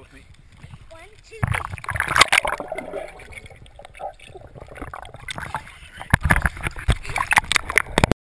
with me. One, two, three.